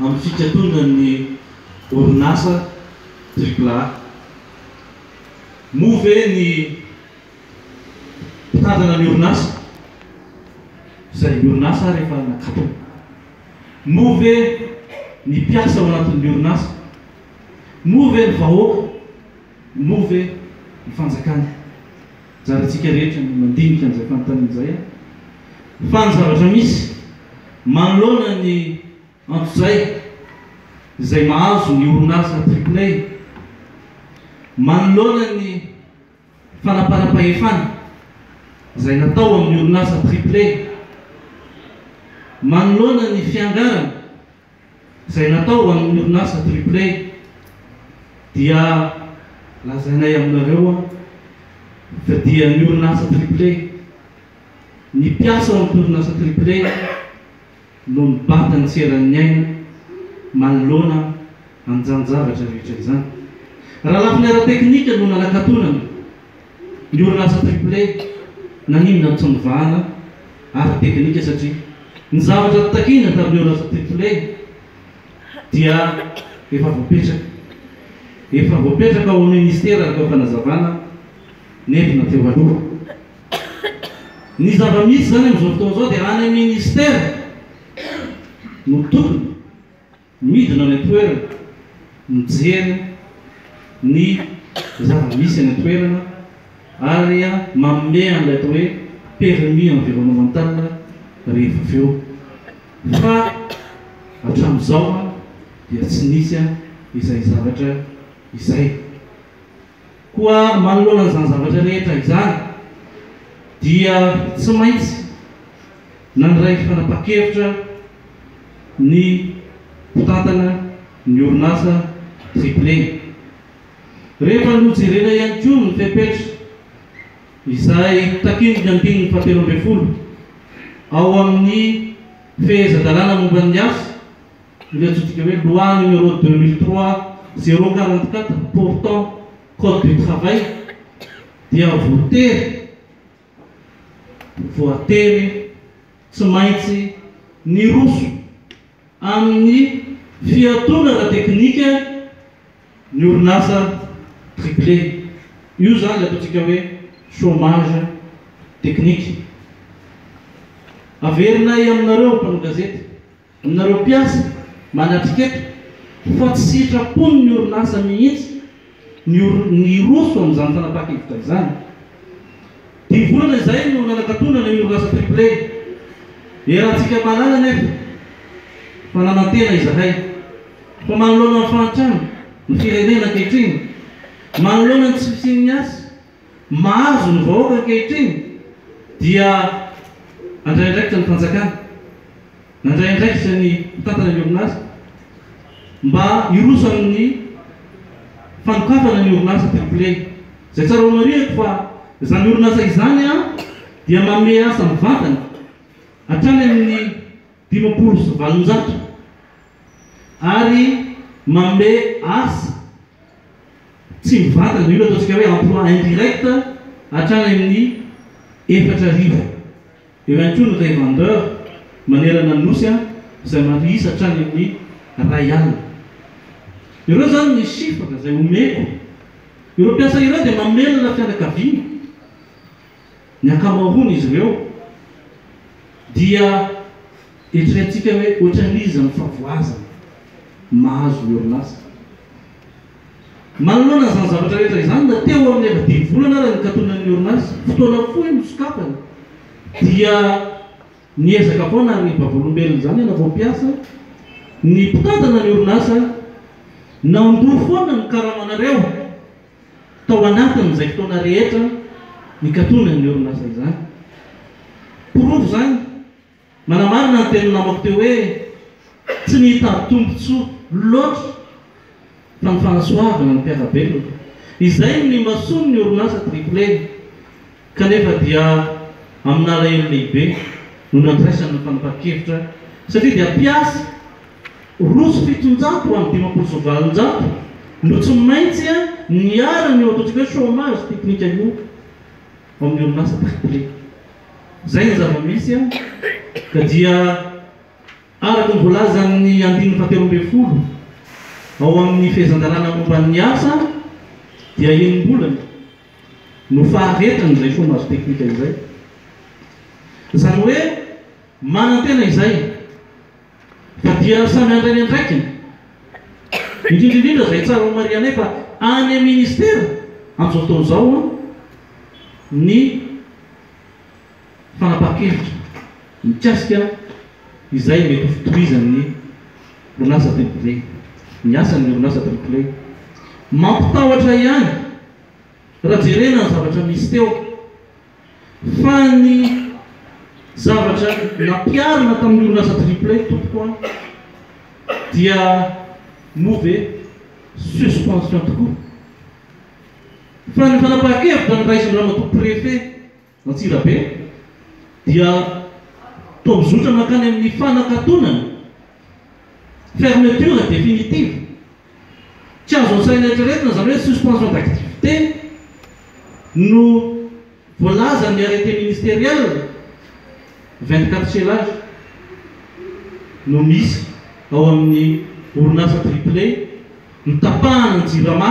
amin'ny fikatonan'ny orinasa Tripla. Moa ve ny mpitantana ny orinasa, izay orinasa ary efa nakatona? Moa ve ny mpiasa ao anatin'ny orinasa? Moa ve ny vahoaka? Moa ve ny fanjakana? Anjarantsika rehetra ny mandinika an'izay fanontaniana izay an! Fa ny zavatra misy, manoloana ny antsojay izay mahazo ny orinasa Triplay, manoloana ny fanaparam-pahefana izay natao amin'ny orinasa Triplay, manoloana ny fiangarana, izay natao ho an'ny orinasa Triplay dia lazainay aminareo an fa dia ny orinasa Triplay, ny mpiasa ao amin'ny orinasa Triplay no nibata ny seran'ny aina manoloana an'izany zavatra rehetra izany. Raha lafiny ara-teknika no nanakatonana. Ny orinasa Triplay nanimba ny tsy mivahana ara-teknika satria ny zavatra notakina tamin'ny orinasa Triplay dia efa voapetraka. Efa voapetraka ao amin'ny Minisitera, araka ny fanazavana nentina teo aloha. Ny zava-misy izany amin'izao fotoana izao dia any amin'ny Minisitera no tokony. Midina any an-toerana, mijery ny zava-misy any an-toerana ary manome an'ilay atao hoe permis environnemental rehefa avy eo. Fa hatramin'izao dia tsy nisy izay zavatra izay. Koa manoloana izany zavatra rehetra izany dia tsy maintsy nandray fanapahan-kevitra ny mpitantana ny orinasa Tripley. Rehefa nojerena ihany koa ny fepetra izay takian'ny andininy fahatelo ambin'ny folo ao amin'ny Fehezan-dalàna momba ny asa, Ilay antsointsika hoe loi numéro deux mille trois zéro quarante quatre portant code du travail dia voatery, voatery tsy maintsy niroso amin'ny fiatoana ara-teknika ny orinasa criblé. Io izany ilay ataontsika hoe chômage technique. Averinay aminareo mpanao gazety. Aminareo mpiasa, manatrika eto fa tsy sitrapon'ny orinasa mihitsy ny ny hiroso amin'izany fanapahan-kevitra izany. Dimy volana izay no nanakatonana io orinasa Triple io. Iarahantsika mahalala anefa fa nanantena izahay fa manoloana ny fahantrana ny firenena ankehitriny, manoloana ny tsy fisian'ny asa, Mahazo ny vahoaka ankehitriny dia handray andraikitra ny fanjakana, handray andraikitra ny mpitantana ny orinasa mba hiroso amin'ny fanokafana ny orinasa Triplay. Izay tsara ho marihiko fa izany orinasa izany dia manome asa mivantana hatrany amin'ny dimampolo sy valonjato ary manome asa. Tsy mivantana io no ataontsika hoe emploi indirect hatrany amin'ny efatra arivo eo ihany koa ny revendeur manerana ny Nosy izay maha isa hatrany amin'ny iray alina. Ireo izany ny chiffres izay omeko. Ireo mpiasa ireo dia mamelona fianakaviana. Ny ankamaroan'izy ireo dia eritreretintsika hoe ohatran'iza ny favoazana mahazo ny orinasa. Manoloana izany zavatra rehetra izany, na teo amin'ny ela dimy volana aza ny hikatonan'ny orinasa, fotoana fohy no sokafany, dia niezaka foana ary vavolombelona izany hanavao mpiasa ny mpitantana ny orinasa, nandoa foana ny karamanareo tao anatin'izay fotoana rehetra nikatonan'ny orinasa izany. Porofo izany. Manamarina ny tenin'ny namako teo hoe tsy ny hitady tombontsoa loatra fa ny fanasoavana ny mpiara-belona. Izay no nimasoan'ny orinasa Triplay kanefa dia amin'alahelo lehibe no nandraisany ny fanapahan-kevitra satria dia mpiasa roa sy fitonjato amin'ny dimampolo sy valonjato no tsy maintsy niharan'io ataontsika hoe chômage teknika io. ao amin'ny orinasa Pripri. Izay ny zava-misy ka dia araka ny voalazan'ny andininy fahatelo ambin'ny folo ao amin'ny fehezan-dalàna momba ny asa dia enim-bolana no faharetany izay chômage technique izay. Izany hoe manantena izay. Ka dia samy handray ny andraikiny. Indrindra indrindra izay tsara homarihanay fa any amin'ny Ministera amin'izao fotoana izao ny fanapahan-kevitra mikasika izay mety ho fitohizan'ny orinasa Teliplay ny asan'ny orinasa Teliplay. Mampitahotra ihany raha jerena ny zavatra misy teo Fa ny zavatra nampiharina tamin'ny orinasa Triplay tompoko an, dia moa ve suspension tokoa? Fa ny fanapahan-kevitra noraisin'i Ramatoa Préfet Antsirabe dia toa mizotra mankany amin'ny fanakatonana fermeture définitive. Tsy azo asaina eritreretina izany hoe suspension d'activité no voalazan'ny arrêté ministériel, vingt quatre scellage no misy ao amin'ny orinasa Triplay, ny tapahan'ny jirama,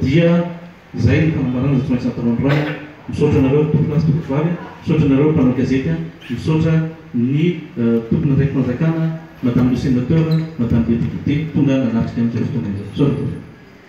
Dia izay ny fanambarana izay tsy maintsy natao androany a! Misaotra anareo ry tompolahy sy tompovavy a! Misaotra anareo mpanao gazety a! Misaotra ny tompon'andraiki-panjakana, Madame le Sénateur, Madame le Député tonga nanatrika an'izao fotoana izao. Misaotra tompoko.